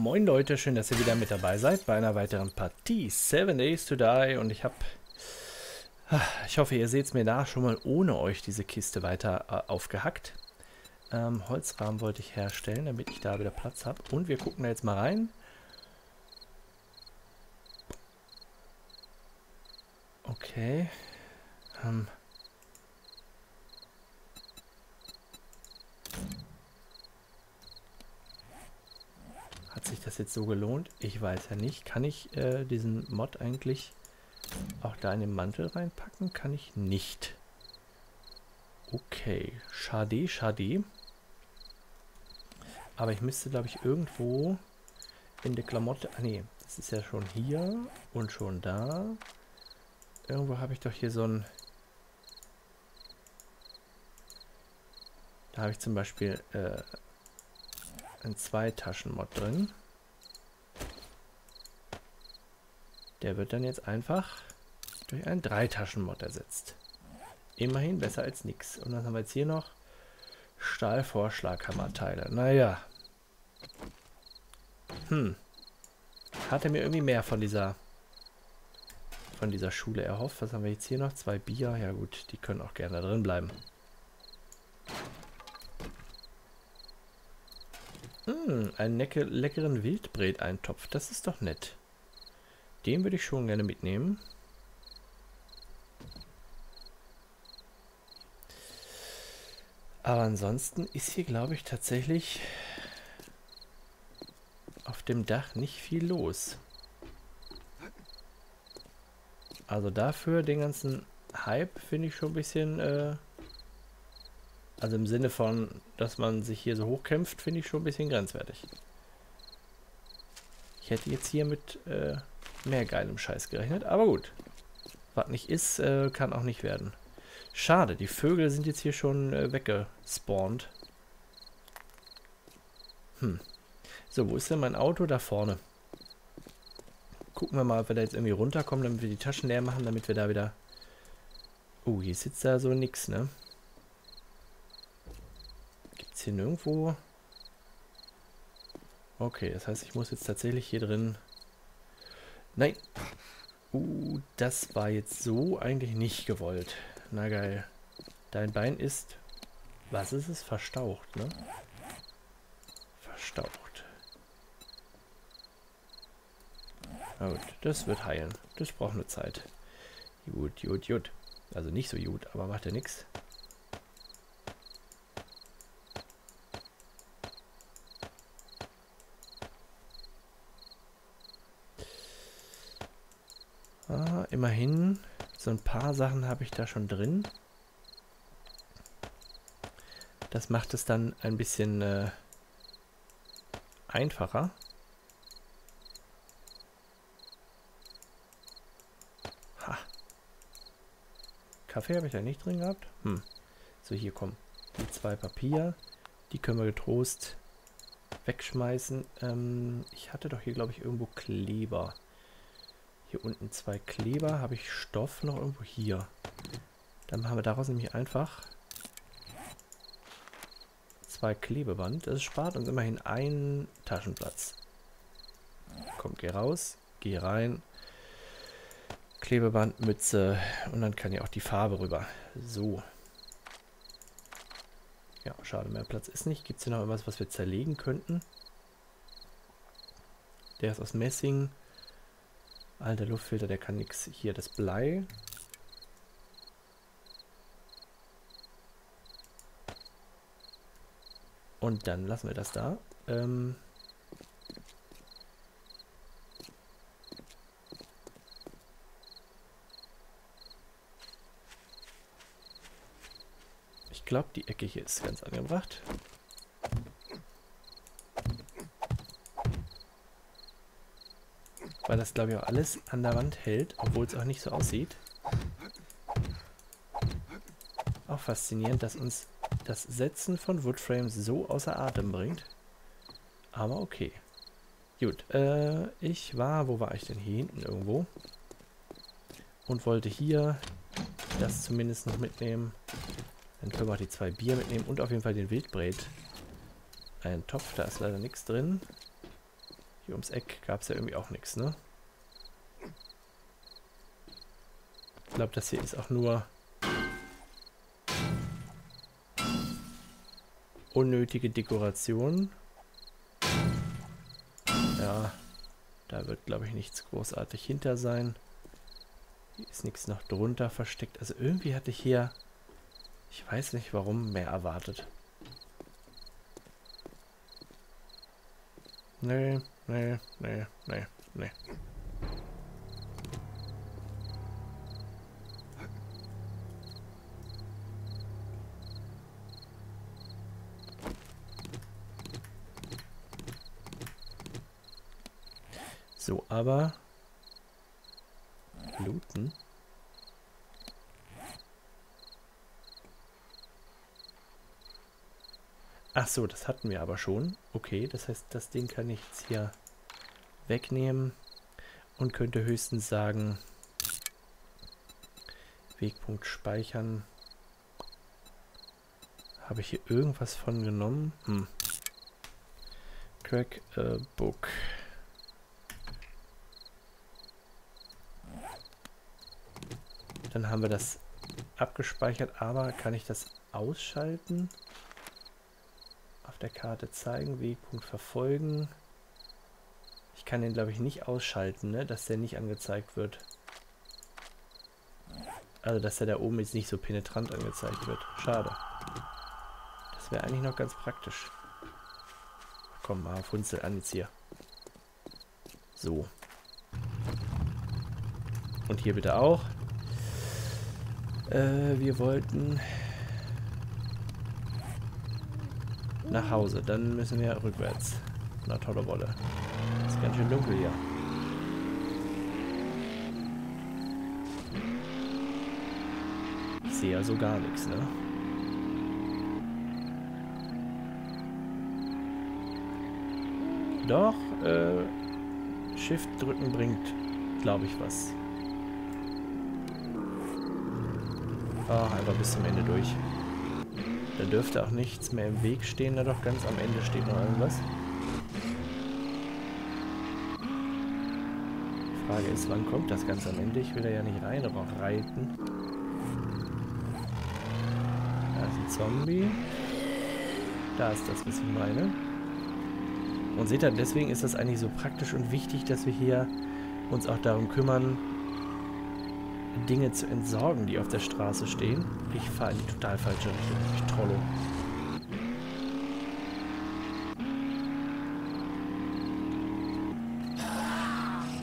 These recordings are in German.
Moin Leute, schön, dass ihr wieder mit dabei seid bei einer weiteren Partie. Seven Days to Die und ich habe, ich hoffe, ihr seht es mir da schon mal ohne euch diese Kiste weiter äh, aufgehackt. Ähm, Holzrahmen wollte ich herstellen, damit ich da wieder Platz habe. Und wir gucken da jetzt mal rein. Okay. Ähm, Hat sich das jetzt so gelohnt? Ich weiß ja nicht. Kann ich äh, diesen Mod eigentlich auch da in den Mantel reinpacken? Kann ich nicht. Okay. Schade, schade. Aber ich müsste, glaube ich, irgendwo in der Klamotte... Ah, nee. Das ist ja schon hier und schon da. Irgendwo habe ich doch hier so ein... Da habe ich zum Beispiel... Äh, ein Zwei-Taschen-Mod drin. Der wird dann jetzt einfach durch einen Dreitaschen-Mod ersetzt. Immerhin besser als nichts. Und dann haben wir jetzt hier noch Stahlvorschlaghammerteile. Naja. Hm. Hatte mir irgendwie mehr von dieser von dieser Schule erhofft. Was haben wir jetzt hier noch? Zwei Bier. Ja gut, die können auch gerne drin bleiben. Hm, einen leckeren Wildbret-Eintopf. Das ist doch nett. Den würde ich schon gerne mitnehmen. Aber ansonsten ist hier, glaube ich, tatsächlich auf dem Dach nicht viel los. Also dafür den ganzen Hype finde ich schon ein bisschen äh, also im Sinne von, dass man sich hier so hochkämpft, finde ich schon ein bisschen grenzwertig. Ich hätte jetzt hier mit äh, mehr geilem Scheiß gerechnet, aber gut. Was nicht ist, äh, kann auch nicht werden. Schade, die Vögel sind jetzt hier schon äh, weggespawnt. Hm. So, wo ist denn mein Auto? Da vorne. Gucken wir mal, ob wir da jetzt irgendwie runterkommen, damit wir die Taschen leer machen, damit wir da wieder... Oh, hier sitzt da so nix, ne? jetzt hier nirgendwo... Okay, das heißt, ich muss jetzt tatsächlich hier drin... Nein! Uh, das war jetzt so eigentlich nicht gewollt. Na geil. Dein Bein ist... Was ist es? Verstaucht, ne? Verstaucht. Na gut, das wird heilen. Das braucht eine Zeit. Gut, gut, gut. Also nicht so gut, aber macht ja nichts. Immerhin, so ein paar Sachen habe ich da schon drin. Das macht es dann ein bisschen äh, einfacher. Ha. Kaffee habe ich da nicht drin gehabt. Hm. So, hier kommen die zwei Papier. Die können wir getrost wegschmeißen. Ähm, ich hatte doch hier, glaube ich, irgendwo Kleber. Hier unten zwei Kleber. Habe ich Stoff noch irgendwo hier? Dann machen wir daraus nämlich einfach zwei Klebeband. Das spart uns immerhin einen Taschenplatz. Komm, geh raus, geh rein. Klebeband, Mütze und dann kann ja auch die Farbe rüber. So. Ja, schade, mehr Platz ist nicht. Gibt es hier noch irgendwas, was wir zerlegen könnten? Der ist aus Messing. Alter Luftfilter, der kann nichts. Hier das Blei. Und dann lassen wir das da. Ähm ich glaube, die Ecke hier ist ganz angebracht. Weil das, glaube ich, auch alles an der Wand hält, obwohl es auch nicht so aussieht. Auch faszinierend, dass uns das Setzen von Woodframes so außer Atem bringt. Aber okay. Gut, äh, ich war, wo war ich denn? Hier hinten irgendwo. Und wollte hier das zumindest noch mitnehmen. Dann können wir auch die zwei Bier mitnehmen und auf jeden Fall den Wildbret. Ein Topf, da ist leider nichts drin. Hier ums Eck gab es ja irgendwie auch nichts, ne? Ich glaube, das hier ist auch nur unnötige Dekoration. Ja, da wird, glaube ich, nichts großartig hinter sein. Hier ist nichts noch drunter versteckt. Also irgendwie hatte ich hier, ich weiß nicht warum, mehr erwartet. Nee, nee, nee, nee, nee. So, aber looten. Ach so, das hatten wir aber schon. Okay, das heißt, das Ding kann ich jetzt hier wegnehmen und könnte höchstens sagen, Wegpunkt speichern. Habe ich hier irgendwas von genommen? Hm. Crack a book. Dann haben wir das abgespeichert, aber kann ich das ausschalten? Auf der Karte zeigen, Wegpunkt verfolgen. Ich kann den, glaube ich, nicht ausschalten, ne? dass der nicht angezeigt wird. Also, dass der da oben jetzt nicht so penetrant angezeigt wird. Schade. Das wäre eigentlich noch ganz praktisch. Komm, mal Funzel an jetzt hier. So. Und hier bitte auch. Äh, wir wollten nach Hause. Dann müssen wir rückwärts. Na tolle Wolle. Ist ganz schön dunkel hier. Ich sehe also gar nichts, ne? Doch, äh, Shift drücken bringt, glaube ich, was. Ach, einfach bis zum Ende durch. Da dürfte auch nichts mehr im Weg stehen, da doch ganz am Ende steht noch irgendwas. Die Frage ist, wann kommt das ganz am Ende? Ich will da ja nicht reinreiten. Da ist ein Zombie. Da ist das, was ich meine. Und seht ihr, deswegen ist das eigentlich so praktisch und wichtig, dass wir hier uns auch darum kümmern, Dinge zu entsorgen, die auf der Straße stehen. Ich fahre in die total falsche Richtung. Ich trolle.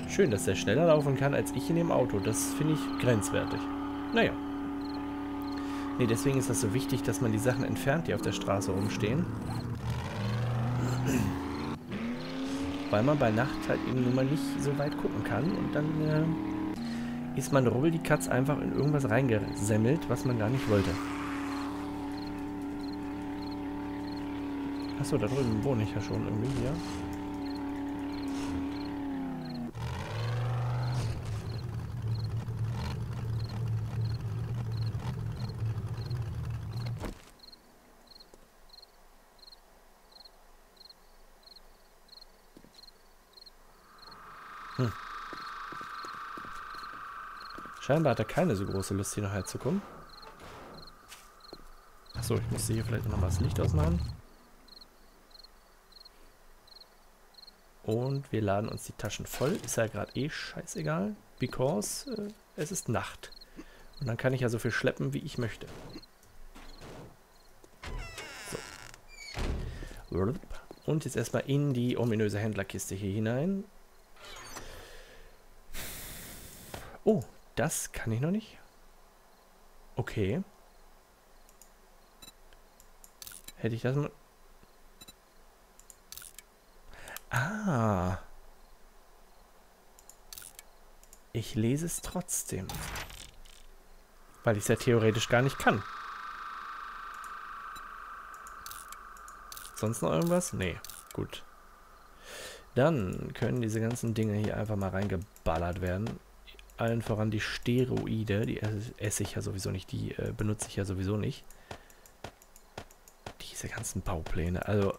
Schön, dass der schneller laufen kann als ich in dem Auto. Das finde ich grenzwertig. Naja. Nee, deswegen ist das so wichtig, dass man die Sachen entfernt, die auf der Straße rumstehen. Weil man bei Nacht halt eben nun mal nicht so weit gucken kann und dann äh, ist man rubbel die Katz einfach in irgendwas reingesemmelt, was man gar nicht wollte. Achso, da drüben wohne ich ja schon irgendwie hier. Scheinbar hat er keine so große Lust, hier nachher zu kommen. Achso, ich musste hier vielleicht noch mal das Licht ausmachen. Und wir laden uns die Taschen voll. Ist ja gerade eh scheißegal. Because äh, es ist Nacht. Und dann kann ich ja so viel schleppen, wie ich möchte. So. Und jetzt erstmal in die ominöse Händlerkiste hier hinein. Oh, das kann ich noch nicht. Okay. Hätte ich das mal... Ah. Ich lese es trotzdem. Weil ich es ja theoretisch gar nicht kann. Sonst noch irgendwas? Nee. Gut. Dann können diese ganzen Dinge hier einfach mal reingeballert werden allen voran die Steroide, die esse ich ja sowieso nicht, die äh, benutze ich ja sowieso nicht. Diese ganzen Baupläne, also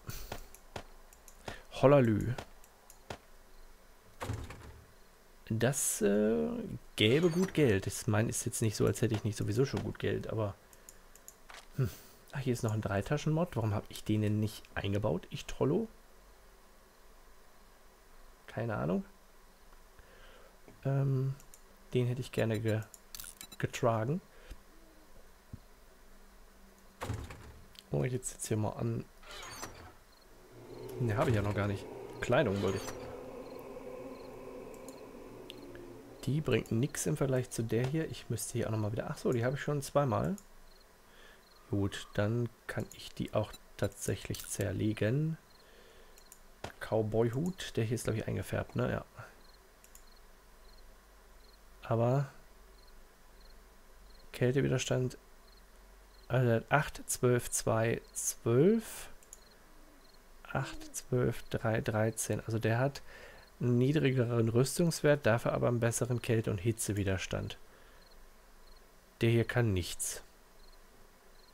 Hollalü. Das äh, gäbe gut Geld. Ich meine, ist jetzt nicht so, als hätte ich nicht sowieso schon gut Geld, aber... Hm. Ach, hier ist noch ein Dreitaschen-Mod. Warum habe ich den denn nicht eingebaut? Ich Trollo? Keine Ahnung. Ähm, den hätte ich gerne ge getragen. Oh, ich jetzt jetzt hier mal an. Ne, habe ich ja noch gar nicht. Kleidung wollte ich. Die bringt nichts im Vergleich zu der hier. Ich müsste hier auch nochmal wieder... Ach so, die habe ich schon zweimal. Gut, dann kann ich die auch tatsächlich zerlegen. Cowboy-Hut. Der hier ist, glaube ich, eingefärbt, ne? Ja. Aber Kältewiderstand also 8, 12, 2, 12. 8, 12, 3, 13. Also der hat einen niedrigeren Rüstungswert, dafür aber einen besseren Kälte- und Hitzewiderstand. Der hier kann nichts.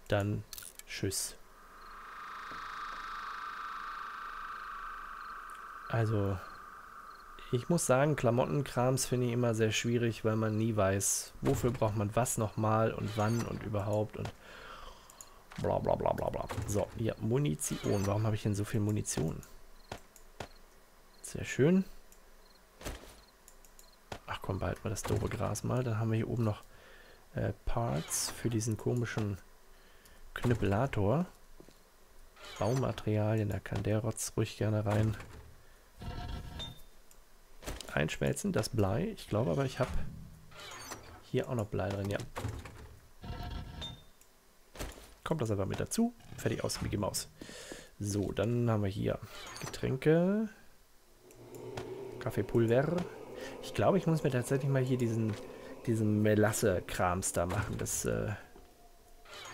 Dann tschüss. Also, ich muss sagen, Klamottenkrams finde ich immer sehr schwierig, weil man nie weiß, wofür braucht man was nochmal und wann und überhaupt und bla bla bla bla bla. So, hier, Munition. Warum habe ich denn so viel Munition? Sehr schön. Ach komm, behalten wir das doofe Gras mal. Dann haben wir hier oben noch äh, Parts für diesen komischen Knüppelator. Baumaterialien, da kann der Rotz ruhig gerne rein einschmelzen, das Blei. Ich glaube aber, ich habe hier auch noch Blei drin, ja. Kommt das einfach mit dazu. Fertig aus, Mickey Maus. So, dann haben wir hier Getränke. Kaffeepulver. Ich glaube, ich muss mir tatsächlich mal hier diesen, diesen Melasse-Krams da machen. Das, äh...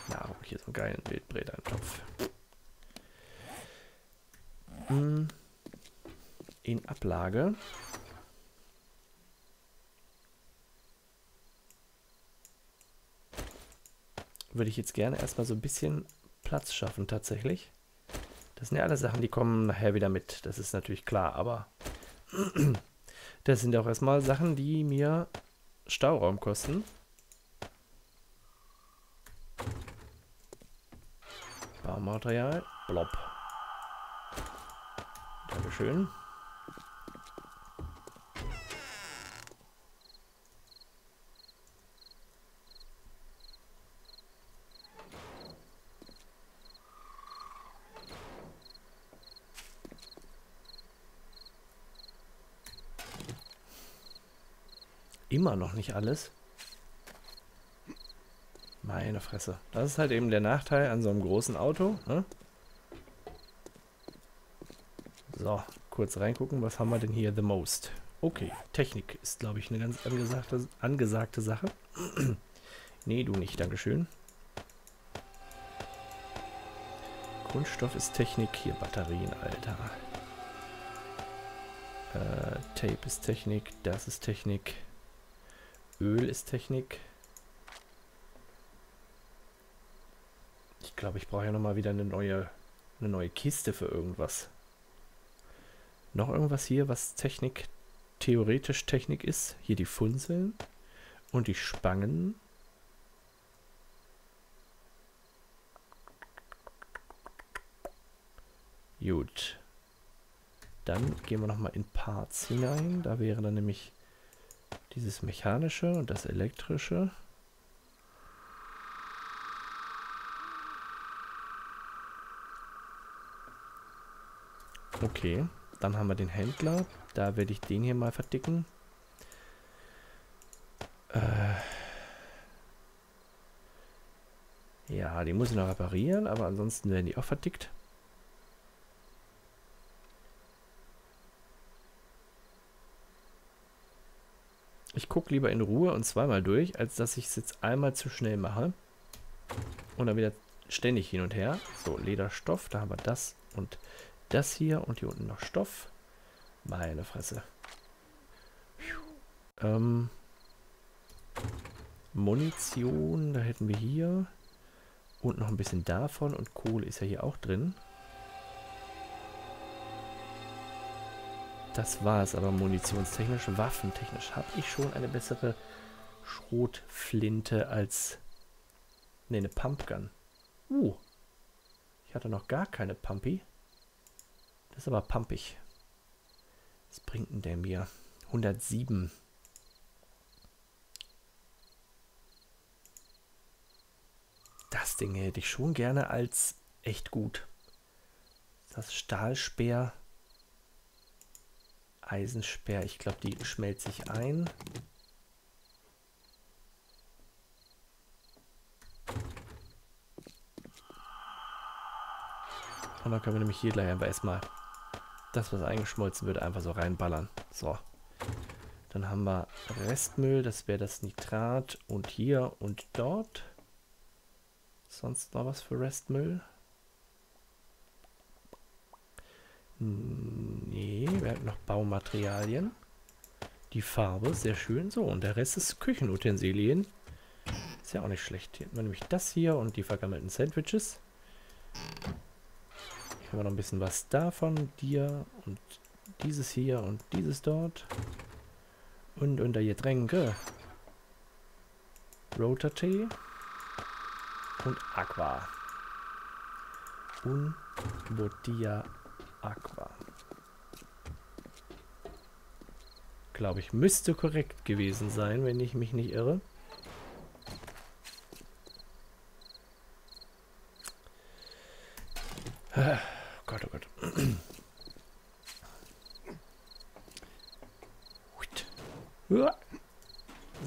Na, hier so einen geilen Wildbret-Eintopf. Hm. In Ablage. Würde ich jetzt gerne erstmal so ein bisschen Platz schaffen tatsächlich. Das sind ja alle Sachen, die kommen nachher wieder mit. Das ist natürlich klar, aber das sind auch erstmal Sachen, die mir Stauraum kosten. Baumaterial, blob. Dankeschön. Immer noch nicht alles. Meine Fresse. Das ist halt eben der Nachteil an so einem großen Auto. Ne? So, kurz reingucken. Was haben wir denn hier? The Most. Okay, Technik ist, glaube ich, eine ganz angesagte, angesagte Sache. nee, du nicht. Dankeschön. Kunststoff ist Technik. Hier Batterien, Alter. Äh, Tape ist Technik. Das ist Technik. Öl ist Technik. Ich glaube, ich brauche ja nochmal wieder eine neue, eine neue Kiste für irgendwas. Noch irgendwas hier, was Technik, theoretisch Technik ist. Hier die Funzeln und die Spangen. Gut. Dann gehen wir nochmal in Parts hinein. Da wäre dann nämlich dieses mechanische und das elektrische. Okay, dann haben wir den Händler. Da werde ich den hier mal verdicken. Äh ja, die muss ich noch reparieren, aber ansonsten werden die auch verdickt. Ich gucke lieber in Ruhe und zweimal durch, als dass ich es jetzt einmal zu schnell mache. Und dann wieder ständig hin und her. So, Lederstoff, da haben wir das und das hier und hier unten noch Stoff. Meine Fresse. Ähm, Munition, da hätten wir hier. Und noch ein bisschen davon. Und Kohle ist ja hier auch drin. Das war es aber munitionstechnisch. Waffentechnisch habe ich schon eine bessere Schrotflinte als... Ne, eine Pumpgun. Uh. Ich hatte noch gar keine Pumpy. Das ist aber pumpig. Was bringt denn der mir? 107. Das Ding hätte ich schon gerne als echt gut. Das Stahlspeer. Eisensperr. Ich glaube, die schmelzt sich ein. Und dann können wir nämlich hier gleich einfach erstmal das, was eingeschmolzen wird, einfach so reinballern. So. Dann haben wir Restmüll, das wäre das Nitrat und hier und dort. Sonst noch was für Restmüll? Nee, wir haben noch Baumaterialien. Die Farbe, sehr schön. So, und der Rest ist Küchenutensilien. Ist ja auch nicht schlecht. Hier haben wir nämlich das hier und die vergammelten Sandwiches. Hier haben wir noch ein bisschen was davon. Dir und dieses hier und dieses dort. Und unter Getränke. Rotor-Tee und Aqua. Un Botilla Aqua. Glaube ich, müsste korrekt gewesen sein, wenn ich mich nicht irre. Oh Gott, oh Gott.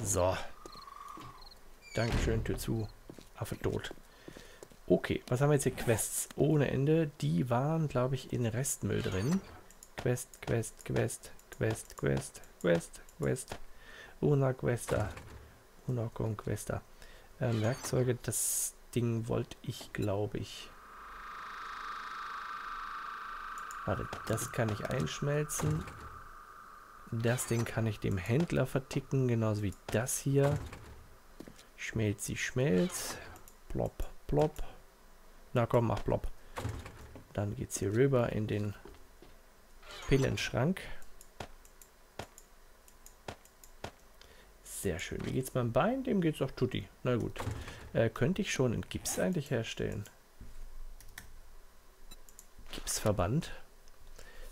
So. Dankeschön, Tür zu. Affe tot. Okay, was haben wir jetzt hier? Quests ohne Ende. Die waren, glaube ich, in Restmüll drin. Quest, Quest, Quest, Quest, Quest, Quest, Quest. Una Questa. Una Conquesta. Äh, Werkzeuge, das Ding wollte ich, glaube ich. Warte, das kann ich einschmelzen. Das Ding kann ich dem Händler verticken, genauso wie das hier. Schmelzi, schmelz. Plop, plop. Na komm, mach plop. Dann geht's hier rüber in den Pillenschrank. Sehr schön. Wie geht's beim Bein? Dem geht's auch tutti. Na gut. Äh, könnte ich schon in Gips eigentlich herstellen? Gipsverband.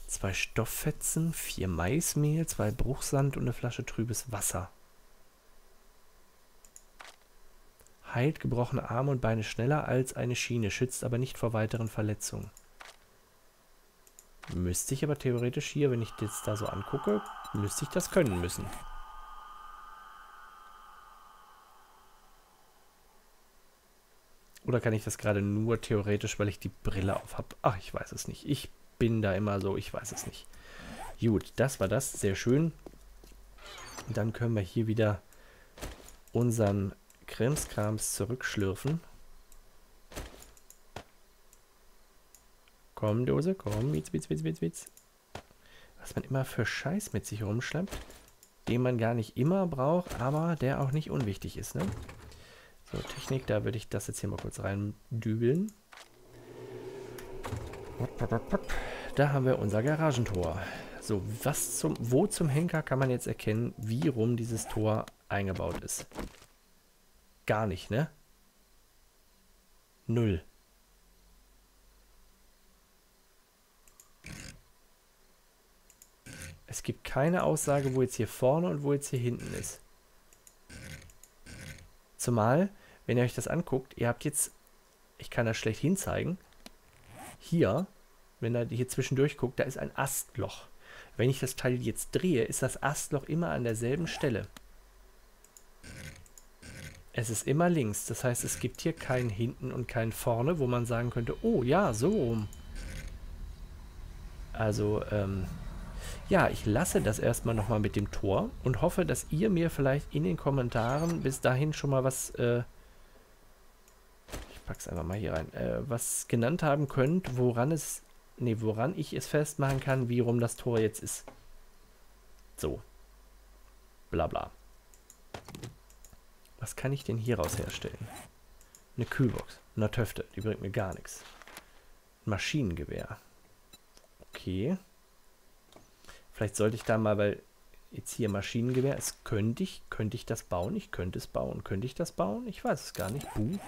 Zwei Stofffetzen, vier Maismehl, zwei Bruchsand und eine Flasche trübes Wasser. Heilt gebrochene Arme und Beine schneller als eine Schiene, schützt aber nicht vor weiteren Verletzungen. Müsste ich aber theoretisch hier, wenn ich das da so angucke, müsste ich das können müssen. Oder kann ich das gerade nur theoretisch, weil ich die Brille auf habe? Ach, ich weiß es nicht. Ich bin da immer so, ich weiß es nicht. Gut, das war das. Sehr schön. Und dann können wir hier wieder unseren Krimskrams zurückschlürfen. Komm, Dose, komm, witz, witz, witz, witz, witz. Was man immer für Scheiß mit sich rumschleppt, den man gar nicht immer braucht, aber der auch nicht unwichtig ist, ne? So, Technik, da würde ich das jetzt hier mal kurz reindübeln. Da haben wir unser Garagentor. So, was zum, wo zum Henker kann man jetzt erkennen, wie rum dieses Tor eingebaut ist? Gar nicht, ne? Null. Es gibt keine Aussage, wo jetzt hier vorne und wo jetzt hier hinten ist. Zumal, wenn ihr euch das anguckt, ihr habt jetzt, ich kann das schlecht hinzeigen, hier, wenn ihr hier zwischendurch guckt, da ist ein Astloch. Wenn ich das Teil jetzt drehe, ist das Astloch immer an derselben Stelle. Es ist immer links. Das heißt, es gibt hier kein hinten und kein vorne, wo man sagen könnte, oh ja, so rum. Also, ähm, ja, ich lasse das erstmal nochmal mit dem Tor und hoffe, dass ihr mir vielleicht in den Kommentaren bis dahin schon mal was, äh, ich pack's einfach mal hier rein, äh, was genannt haben könnt, woran es, nee, woran ich es festmachen kann, wie rum das Tor jetzt ist. So. Bla bla. Was kann ich denn hieraus herstellen? Eine Kühlbox. Eine Töfte. Die bringt mir gar nichts. Ein Maschinengewehr. Okay. Vielleicht sollte ich da mal, weil jetzt hier Maschinengewehr ist, könnte ich, könnte ich das bauen? Ich könnte es bauen. Könnte ich das bauen? Ich weiß es gar nicht. Buch.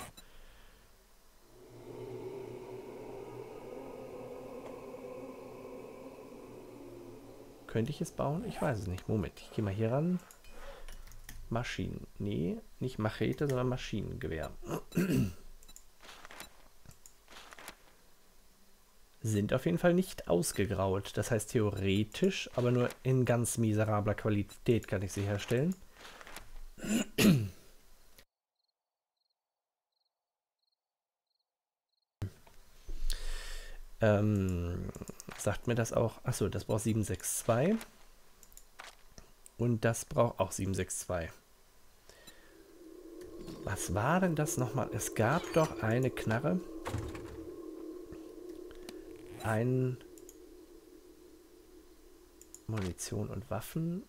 Könnte ich es bauen? Ich weiß es nicht. Moment, ich gehe mal hier ran. Maschinen. Nee, nicht Machete, sondern Maschinengewehr. Sind auf jeden Fall nicht ausgegraut. Das heißt theoretisch, aber nur in ganz miserabler Qualität kann ich sie herstellen. ähm, sagt mir das auch? Achso, das braucht 762. Und das braucht auch 762. Was war denn das nochmal? Es gab doch eine Knarre. Ein Munition und Waffen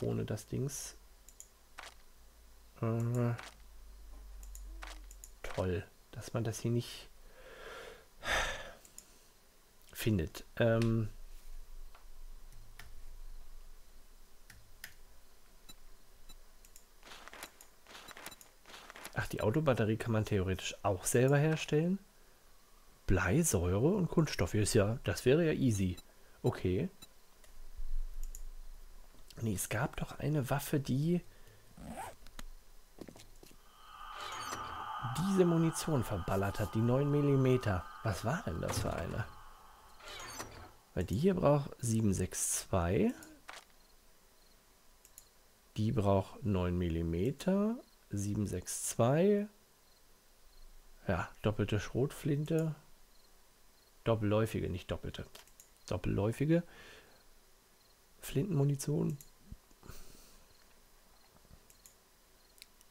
ohne das Dings. Äh, toll, dass man das hier nicht findet. Ähm, Autobatterie kann man theoretisch auch selber herstellen. Bleisäure und Kunststoff ist ja, das wäre ja easy. Okay. Nee, es gab doch eine Waffe, die diese Munition verballert hat, die 9 mm. Was war denn das für eine? Weil die hier braucht 762. Die braucht 9 mm 762. Ja, doppelte Schrotflinte. Doppelläufige, nicht doppelte. Doppelläufige. Flintenmunition.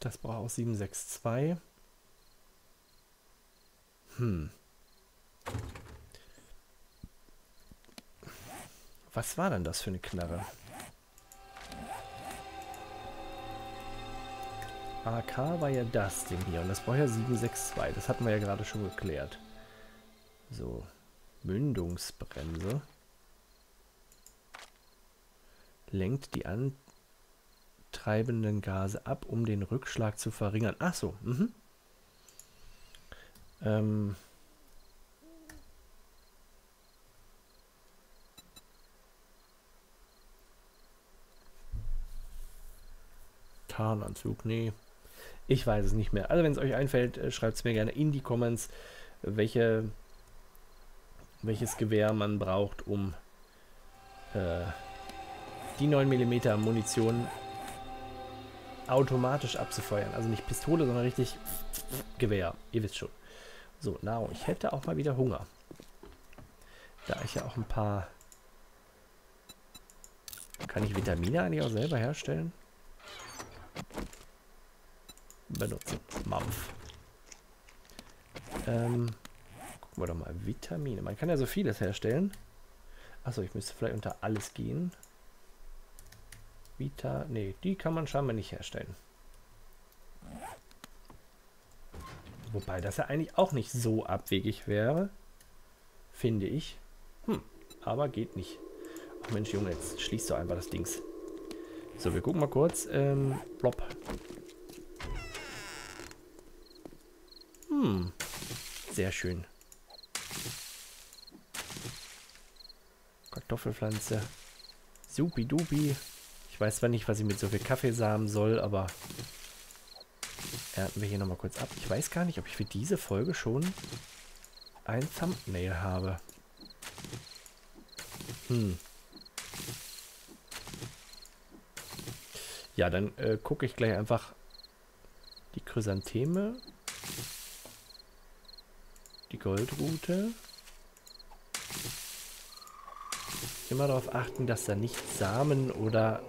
Das braucht auch 762. Hm. Was war denn das für eine Knarre? AK war ja das Ding hier und das braucht ja 762. Das hatten wir ja gerade schon geklärt. So, Mündungsbremse. Lenkt die antreibenden Gase ab, um den Rückschlag zu verringern. Ach so, mhm. Ähm... Tarnanzug, nee. Ich weiß es nicht mehr. Also wenn es euch einfällt, äh, schreibt es mir gerne in die Comments, welche, welches Gewehr man braucht, um äh, die 9 mm Munition automatisch abzufeuern. Also nicht Pistole, sondern richtig Gewehr. Ihr wisst schon. So, Nahrung. Ich hätte auch mal wieder Hunger. Da ich ja auch ein paar... Kann ich Vitamine eigentlich auch selber herstellen? Benutzen. Mampf. Ähm, gucken wir doch mal. Vitamine. Man kann ja so vieles herstellen. Achso, ich müsste vielleicht unter alles gehen. Vita. Nee, die kann man scheinbar nicht herstellen. Wobei das ja eigentlich auch nicht so abwegig wäre. Finde ich. Hm, aber geht nicht. Ach Mensch, Junge, jetzt schließt du einfach das Dings. So, wir gucken mal kurz. Ähm, plopp. Hm. Sehr schön. Kartoffelpflanze. Supi-dupi. Ich weiß zwar nicht, was ich mit so viel Kaffeesamen soll, aber ernten wir hier nochmal kurz ab. Ich weiß gar nicht, ob ich für diese Folge schon ein Thumbnail habe. Hm. Ja, dann äh, gucke ich gleich einfach die Chrysantheme Goldrute. Immer darauf achten, dass da nicht Samen oder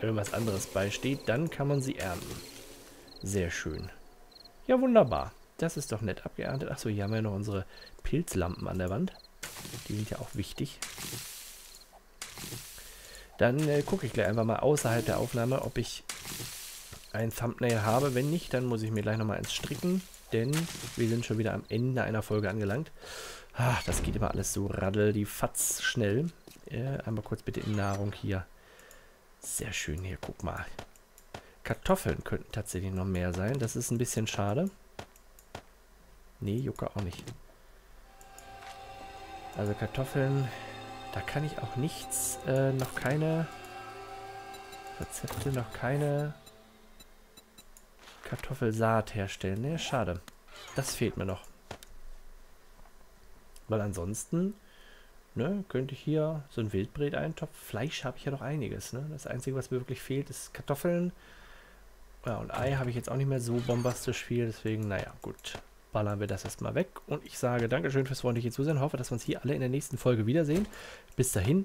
irgendwas anderes beisteht. Dann kann man sie ernten. Sehr schön. Ja, wunderbar. Das ist doch nett abgeerntet. Achso, hier haben wir noch unsere Pilzlampen an der Wand. Die sind ja auch wichtig. Dann äh, gucke ich gleich einfach mal außerhalb der Aufnahme, ob ich ein Thumbnail habe. Wenn nicht, dann muss ich mir gleich nochmal eins stricken denn wir sind schon wieder am Ende einer Folge angelangt. Ach, das geht immer alles so raddel, die Fatz schnell. Äh, einmal kurz bitte in Nahrung hier. Sehr schön hier, guck mal. Kartoffeln könnten tatsächlich noch mehr sein. Das ist ein bisschen schade. Nee, Jucke auch nicht. Also Kartoffeln, da kann ich auch nichts, äh, noch keine Rezepte, noch keine Kartoffelsaat herstellen. Ne, schade. Das fehlt mir noch. Weil ansonsten, ne, könnte ich hier so ein Wildbret-Eintopf. Fleisch habe ich ja noch einiges, ne? Das Einzige, was mir wirklich fehlt, ist Kartoffeln. Ja, und Ei habe ich jetzt auch nicht mehr so bombastisch viel. Deswegen, naja, gut. Ballern wir das erstmal weg. Und ich sage Dankeschön fürs freundliche Zusehen. Hoffe, dass wir uns hier alle in der nächsten Folge wiedersehen. Bis dahin,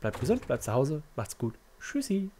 bleibt gesund, bleibt zu Hause, macht's gut. Tschüssi.